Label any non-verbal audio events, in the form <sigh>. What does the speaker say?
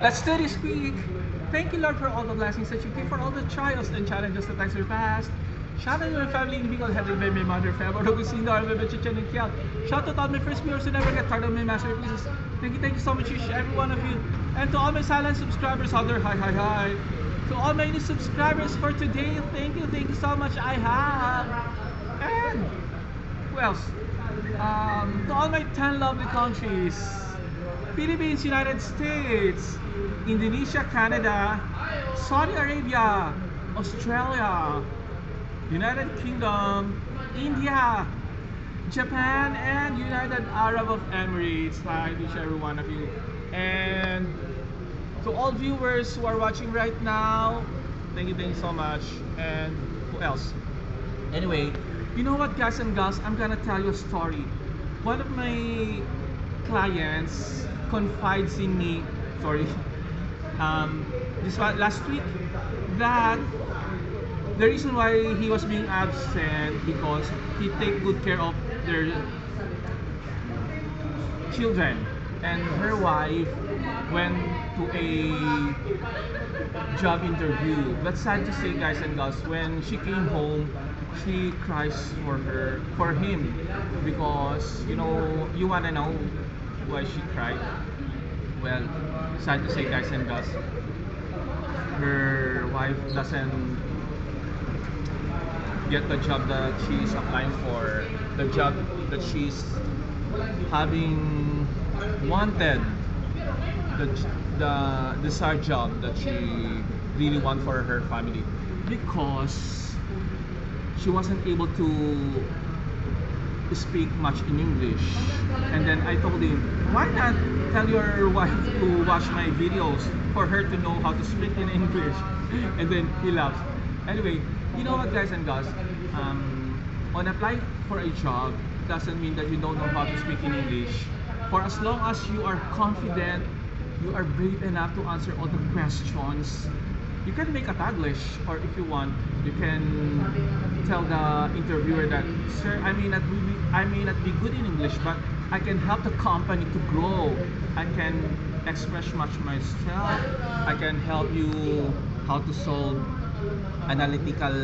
Let's do this. Thank you, Lord, for all the blessings that you give, for all the trials and challenges that I've surpassed. Shout out to my family in Bicol, headed by my mother, Febo, Rogusino, Alvebe, Chichen, and Kial. Shout out to all my first viewers who never get tired of my masterpieces. Thank you, thank you so much, each every one of you. And to all my silent subscribers out there, hi, hi, hi. To all my new subscribers for today, thank you, thank you so much, I have. And who else? Um, to all my 10 lovely countries. Philippines, United States, Indonesia, Canada, Saudi Arabia, Australia, United Kingdom, India, Japan, and United Arab of Emirates. Hi to every one of you. And to all viewers who are watching right now, thank you, thank you so much. And who else? Anyway, you know what, guys and gals? I'm gonna tell you a story. One of my clients confides in me. Sorry. Um, this last week that the reason why he was being absent because he take good care of their children and her wife went to a job interview but sad to say guys and girls when she came home she cries for her for him because you know you want to know why she cried. Well sad to say guys and girls her wife doesn't get the job that she's applying for, the job that she's having wanted, the the desired job that she really want for her family, because she wasn't able to speak much in English. And then I told him, why not tell your wife to watch my videos for her to know how to speak in English? <laughs> And then he laughs. Anyway, you know what guys and girls, um, on apply for a job doesn't mean that you don't know how to speak in English. For as long as you are confident, you are brave enough to answer all the questions, you can make a Taglish or if you want, you can tell the interviewer that, sir, I may not be, I may not be good in English, but I can help the company to grow. I can express much myself. I can help you how to solve analytical